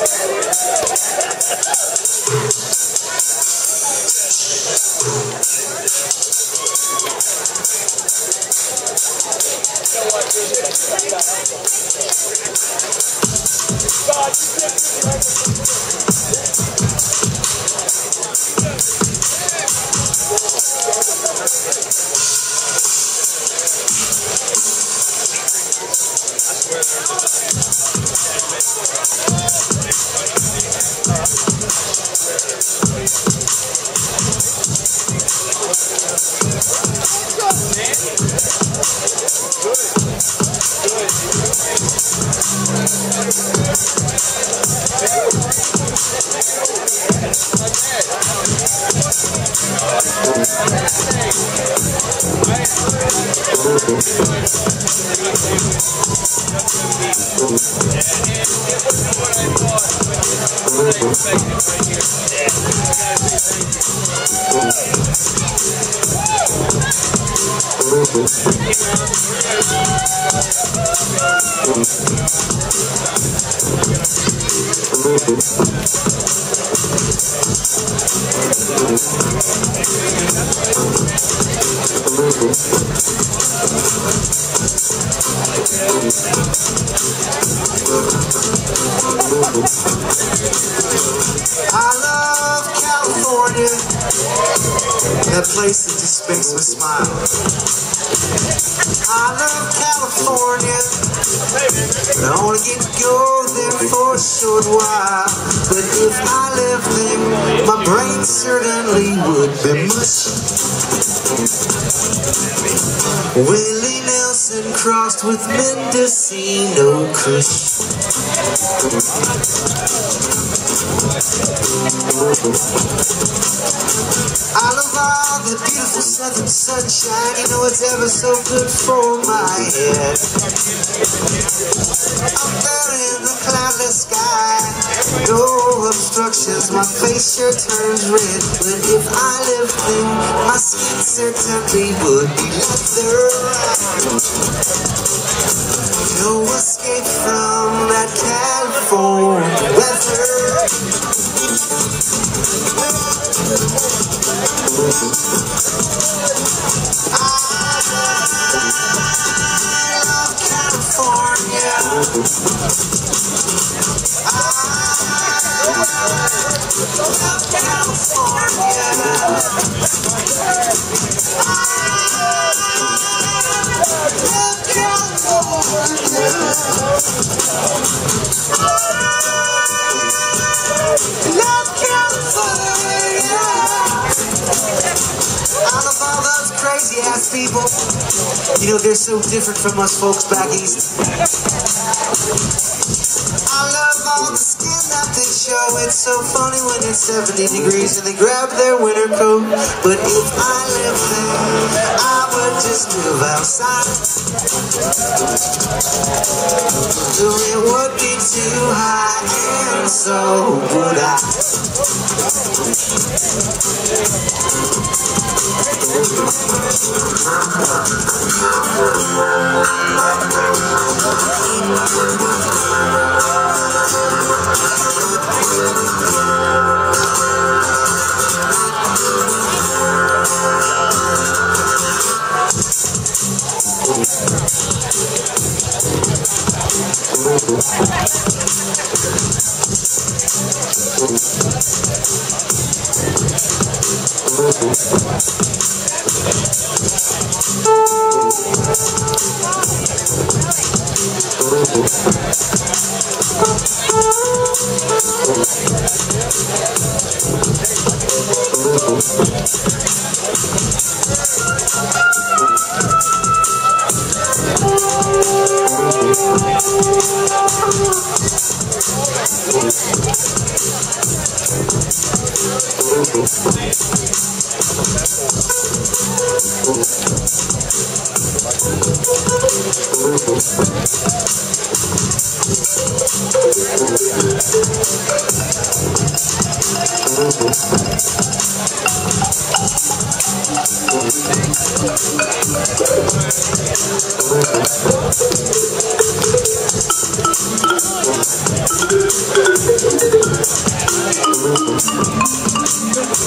I love California. That place that just makes me smile. I love California. I only get to go there for a short while. But if I lived there, my brain certainly would be mush. Willie Nelson crossed with Mendocino love all the beautiful southern sunshine. You know it's ever so good for my head. Up there in the cloudless sky, no obstructions. My face sure turns red. But if I lived there, my skin certainly would be leather. Thank you. Ass people, you know, they're so different from us folks back east. I love all the skin that they show. It's so funny when it's 70 degrees and they grab their winter coat. But if I lived there, I would just live outside. It would be too high, and so would I. Thank you. Oh, my God.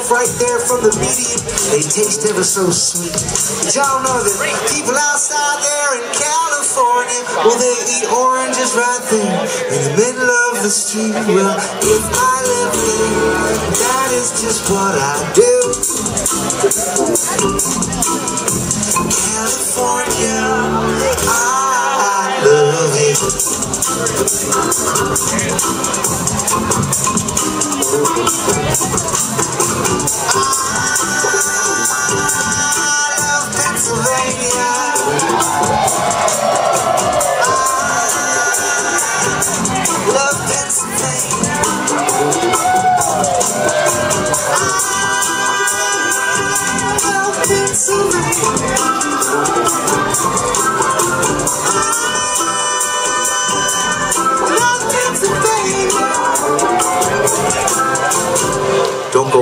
right there from the medium. They taste ever so sweet. Y'all know that people outside there in California, well, they eat oranges right there in the middle of the street. Well, if I live there, that is just what I do. Love it.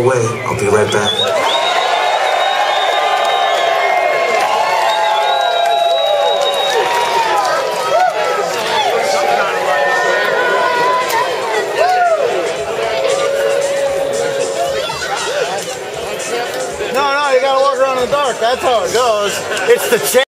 Away. I'll be right back. No, no, you gotta walk around in the dark. That's how it goes. It's the